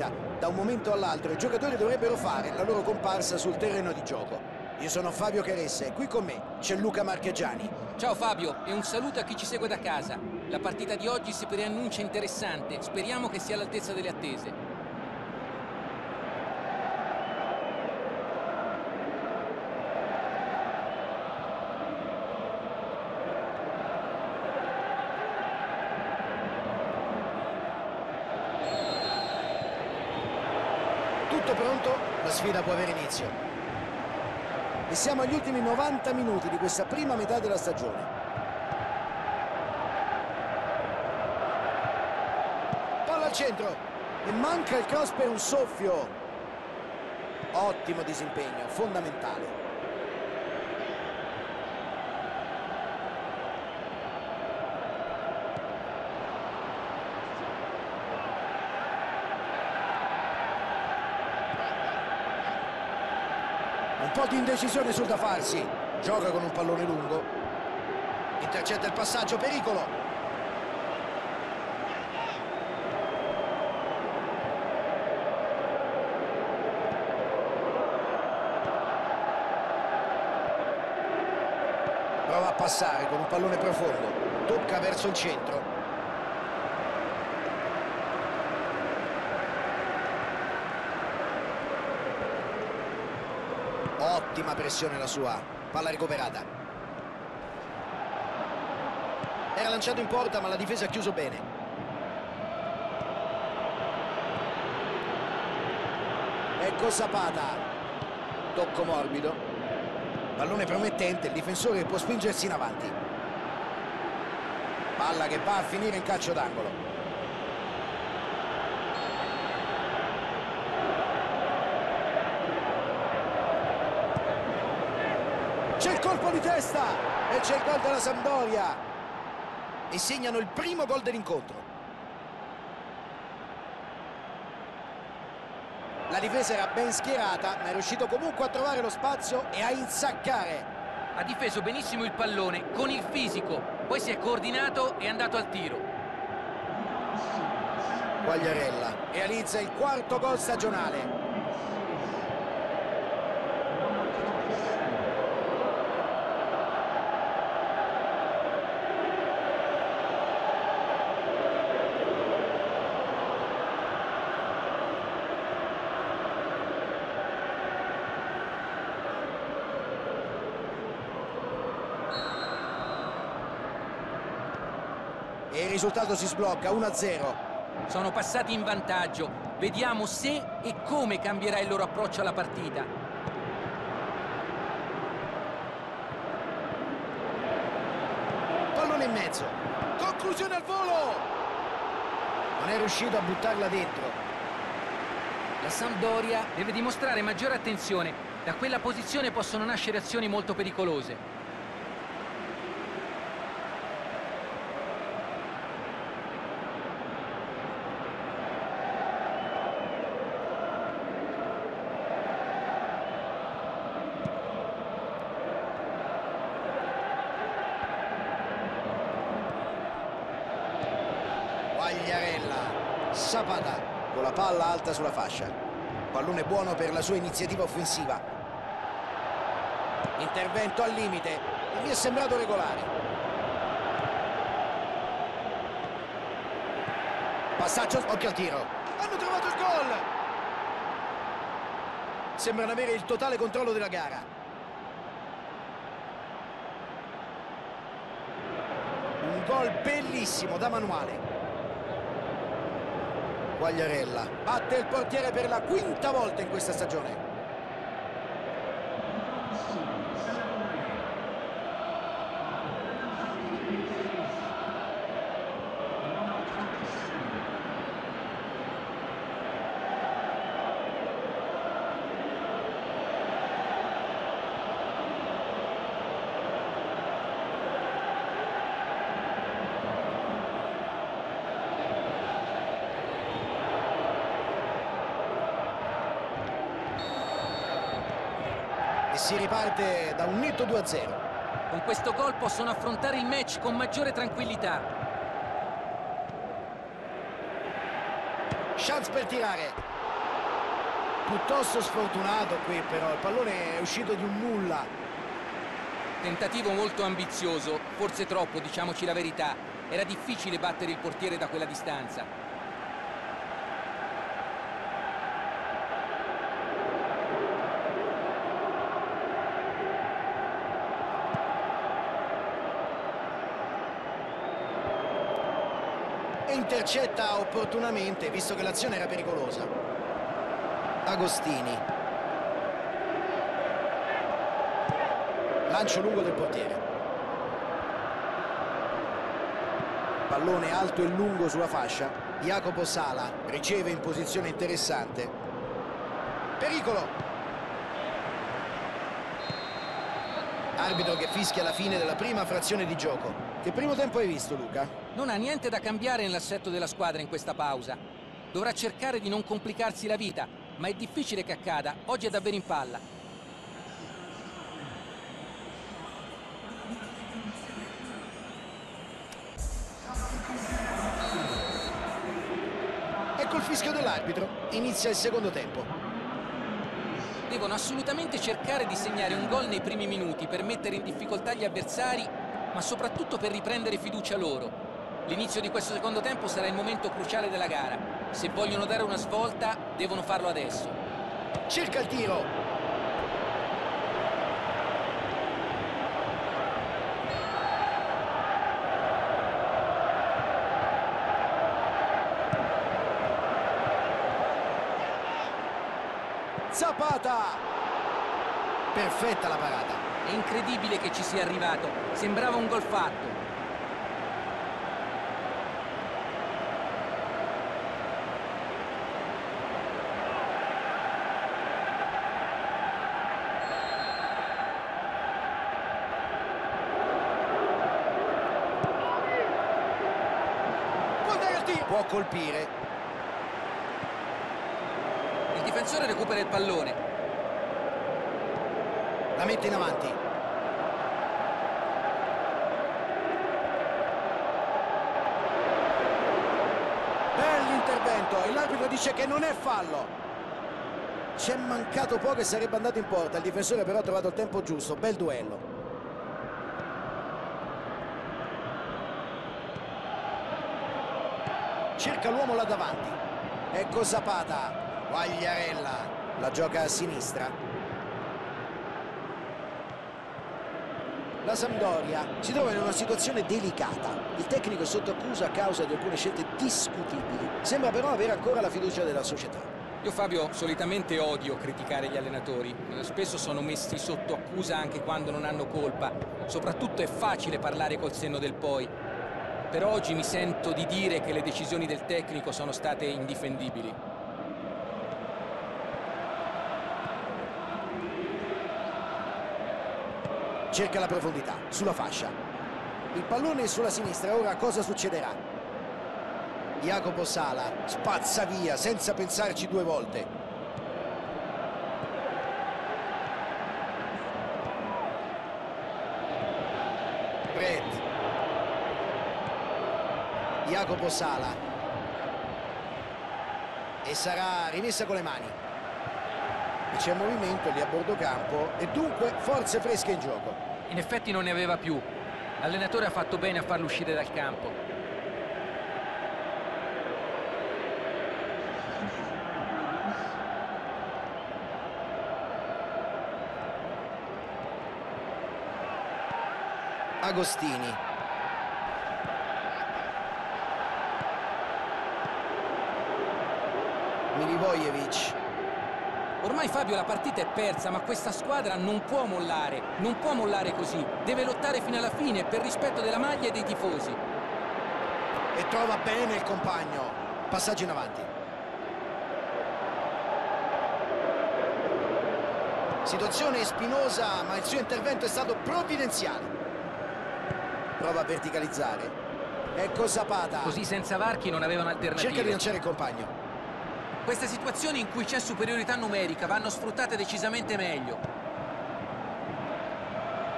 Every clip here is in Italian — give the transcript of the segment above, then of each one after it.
partita. Da un momento all'altro i giocatori dovrebbero fare la loro comparsa sul terreno di gioco. Io sono Fabio Caressa e qui con me c'è Luca Marchegiani. Ciao Fabio e un saluto a chi ci segue da casa. La partita di oggi si preannuncia interessante, speriamo che sia all'altezza delle attese. Pronto? La sfida può avere inizio. E siamo agli ultimi 90 minuti di questa prima metà della stagione. Palla al centro e manca il cross per un soffio. Ottimo disimpegno, fondamentale. Un po' di indecisione sul da farsi. Gioca con un pallone lungo. Intercetta il passaggio, pericolo. Prova a passare con un pallone profondo. Tocca verso il centro. Ottima pressione la sua. Palla recuperata. Era lanciato in porta ma la difesa ha chiuso bene. Ecco Zapata. Tocco morbido. Pallone promettente, il difensore può spingersi in avanti. Palla che va a finire in calcio d'angolo. Colpo di testa e c'è il gol della Sampdoria. E segnano il primo gol dell'incontro. La difesa era ben schierata, ma è riuscito comunque a trovare lo spazio e a insaccare. Ha difeso benissimo il pallone, con il fisico, poi si è coordinato e è andato al tiro. Quagliarella realizza il quarto gol stagionale. Il risultato si sblocca 1-0. Sono passati in vantaggio. Vediamo se e come cambierà il loro approccio alla partita. Pallone in mezzo. Conclusione al volo. Non è riuscito a buttarla dentro. La Sampdoria deve dimostrare maggiore attenzione. Da quella posizione possono nascere azioni molto pericolose. Quagliarella. Zapata con la palla alta sulla fascia. Pallone buono per la sua iniziativa offensiva. Intervento al limite. Non mi è sembrato regolare. Passaggio, occhio al tiro. Hanno trovato il gol! Sembrano avere il totale controllo della gara. Un gol bellissimo da manuale. Quagliarella batte il portiere per la quinta volta in questa stagione. E si riparte da un netto 2-0. Con questo gol possono affrontare il match con maggiore tranquillità. chance per tirare piuttosto sfortunato qui però il pallone è uscito di un nulla Tentativo molto ambizioso, forse troppo, diciamoci la verità. Era difficile battere il portiere da quella distanza. Intercetta opportunamente visto che l'azione era pericolosa. Agostini. Lancio lungo del portiere. Pallone alto e lungo sulla fascia. Jacopo Sala riceve in posizione interessante. Pericolo arbitro che fischia la fine della prima frazione di gioco che primo tempo hai visto Luca? Non ha niente da cambiare nell'assetto della squadra in questa pausa. Dovrà cercare di non complicarsi la vita, ma è difficile che accada. Oggi è davvero in palla. Ecco il fischio dell'arbitro. Inizia il secondo tempo. Devono assolutamente cercare di segnare un gol nei primi minuti per mettere in difficoltà gli avversari, ma soprattutto per riprendere fiducia loro. L'inizio di questo secondo tempo sarà il momento cruciale della gara. Se vogliono dare una svolta, devono farlo adesso. Cerca il tiro. Zapata! Perfetta la parata. È incredibile che ci sia arrivato. Sembrava un gol fatto. Può colpire. Il difensore recupera il pallone. La mette in avanti. Bell'intervento e l'arbitro dice che non è fallo. C'è mancato poco e sarebbe andato in porta. Il difensore però ha trovato il tempo giusto. Bel duello. Cerca l'uomo là davanti. Ecco Zapata. Guagliarella. La gioca a sinistra. La Sampdoria si trova in una situazione delicata. Il tecnico è sotto accusa a causa di alcune scelte discutibili. Sembra però avere ancora la fiducia della società. Io Fabio solitamente odio criticare gli allenatori, Eh, spesso sono messi sotto accusa anche quando non hanno colpa, soprattutto è facile parlare col senno del poi. Per oggi mi sento di dire che le decisioni del tecnico sono state indifendibili. Cerca la profondità, sulla fascia. Il pallone è sulla sinistra, ora cosa succederà? Jacopo Sala spazza via senza pensarci due volte. Brett. Jacopo Sala. E sarà rimessa con le mani. E C'è movimento lì a bordo campo e dunque forze fresche in gioco. In effetti non ne aveva più. L'allenatore ha fatto bene a farlo uscire dal campo. Agostini. Milivojevic. Ormai Fabio la partita è persa, ma questa squadra non può mollare, non può mollare così. Deve lottare fino alla fine per rispetto della maglia e dei tifosi. E trova bene il compagno. Passaggio in avanti. Situazione spinosa, ma il suo intervento è stato provvidenziale. Prova a verticalizzare. Ecco Zapata. Così senza varchi non avevano Cerca di alternative. lanciare il compagno. Queste situazioni in cui c'è superiorità numerica vanno sfruttate decisamente meglio.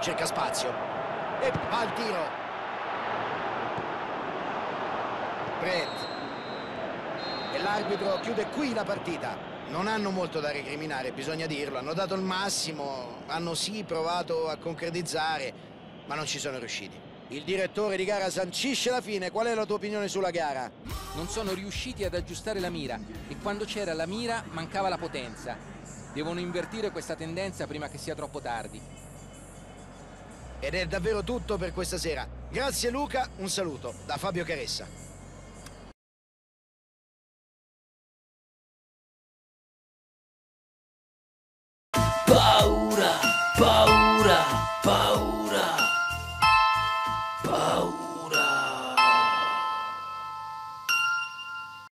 Cerca spazio. E va al tiro. Brett. E L'arbitro chiude qui la partita. Non hanno molto da recriminare, bisogna dirlo. Hanno dato il massimo, hanno sì provato a concretizzare, ma non ci sono riusciti. Il direttore di gara sancisce la fine. Qual è la tua opinione sulla gara? Non sono riusciti ad aggiustare la mira e quando c'era la mira mancava la potenza. Devono invertire questa tendenza prima che sia troppo tardi. Ed è davvero tutto per questa sera. Grazie Luca, un saluto da Fabio Caressa.